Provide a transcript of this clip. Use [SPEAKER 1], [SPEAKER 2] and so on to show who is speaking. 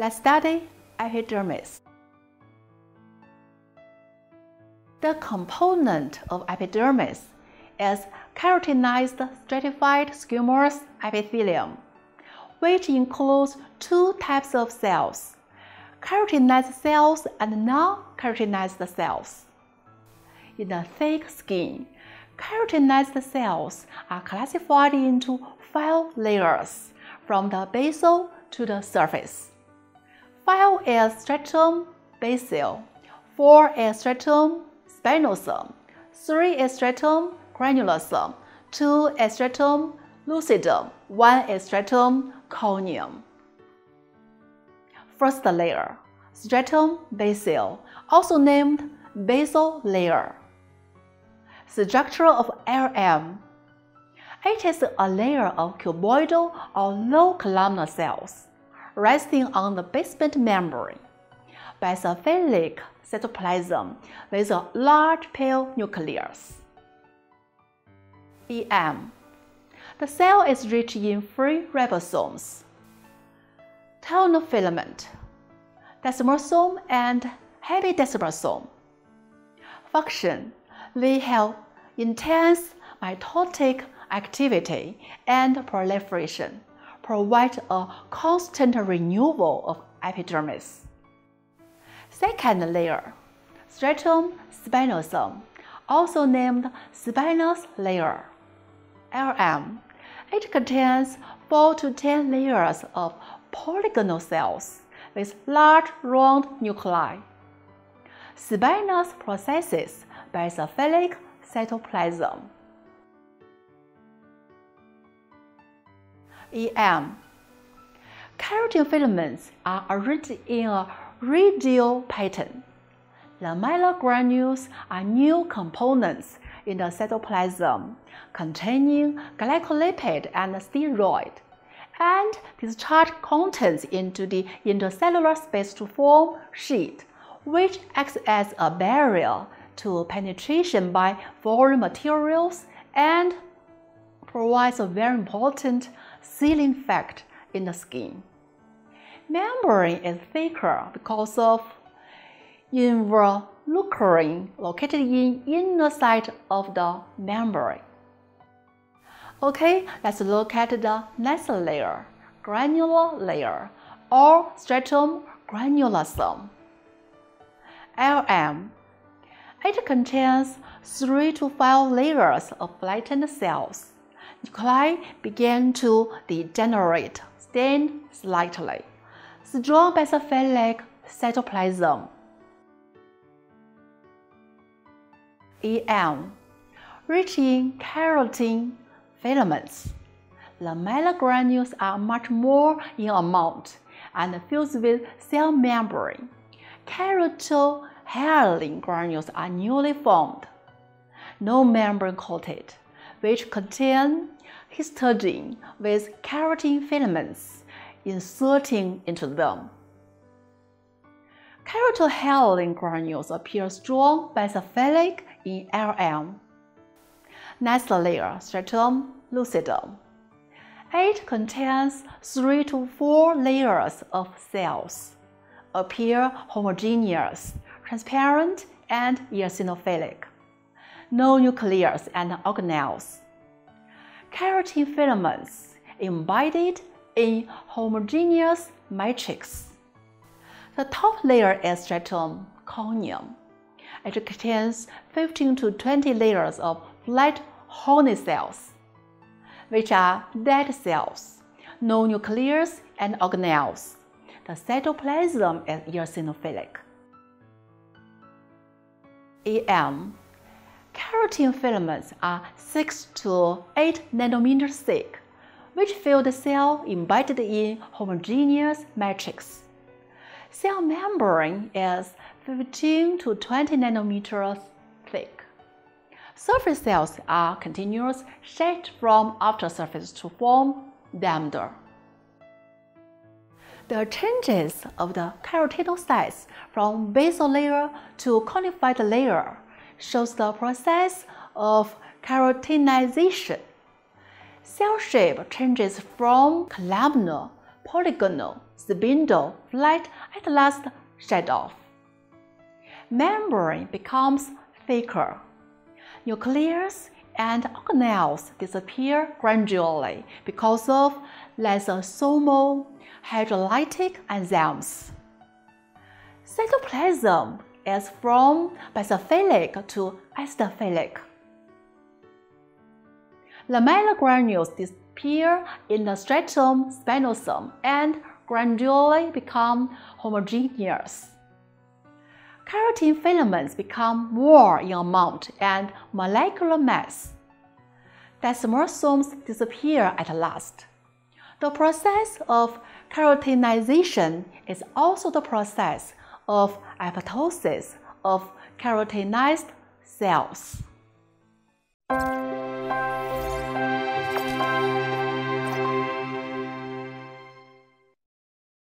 [SPEAKER 1] Let's study epidermis. The component of epidermis is keratinized stratified squamous epithelium, which includes two types of cells, keratinized cells and non-keratinized cells. In the thick skin, keratinized cells are classified into five layers from the basal to the surface. 5 is stratum basale, 4 is stratum spinosum, 3 is stratum granulosum, 2 is stratum lucidum, 1 is stratum corneum. First layer, stratum basale, also named basal layer. Structure of LM. It is a layer of cuboidal or low columnar cells resting on the basement membrane. Basophilic cytoplasm with a large pale nucleus. EM. The cell is rich in free ribosomes, filament, desmosome, and hemidesmosome. Function. They have intense mitotic activity and proliferation provide a constant renewal of epidermis. Second layer, stratum spinosum, also named spinous layer, LM. It contains 4 to 10 layers of polygonal cells with large round nuclei. Spinous processes basophilic cytoplasm. EM. Keratin filaments are arranged in a radial pattern. Lamellar granules are new components in the cytoplasm containing glycolipid and steroid and discharge contents into the intercellular space to form sheet, which acts as a barrier to penetration by foreign materials and provides a very important sealing fact in the skin. Membrane is thicker because of involucrin located in inner side of the membrane. Okay, let's look at the next layer, granular layer or stratum granulosum. LM. It contains 3 to 5 layers of flattened cells nuclei began to degenerate, stain slightly. Strong basophilic cytoplasm. EM. Rich in keratin filaments. Lamellar granules are much more in amount and fused with cell membrane. Keratohyalin granules are newly formed, no membrane coated which contain histidine with keratin filaments inserting into them. Keratohyalin granules appear strong basophilic in LM. Next layer, stratum lucidum. It contains 3 to 4 layers of cells, appear homogeneous, transparent, and eosinophilic no nucleus and organelles. Keratin filaments embedded in homogeneous matrix. The top layer is stratum corneum. It contains 15 to 20 layers of flat horny cells, which are dead cells, no nucleus and organelles. The cytoplasm is eosinophilic. EM Keratin filaments are 6 to 8 nanometers thick, which fill the cell embedded in homogeneous matrix. Cell membrane is 15 to 20 nanometers thick. Surface cells are continuous shaped from outer surface to form diameter. The changes of the keratinocytes from basal layer to cornified layer shows the process of keratinization. Cell shape changes from columnar, polygonal, spindle flat at last shed off. Membrane becomes thicker. Nucleus and organelles disappear gradually because of lysosomal hydrolytic enzymes. Cytoplasm is from basophilic to acidophilic. Lamellar granules disappear in the stratum spinosum and gradually become homogeneous. Keratin filaments become more in amount and molecular mass. Desmosomes disappear at last. The process of keratinization is also the process of apoptosis of keratinized cells.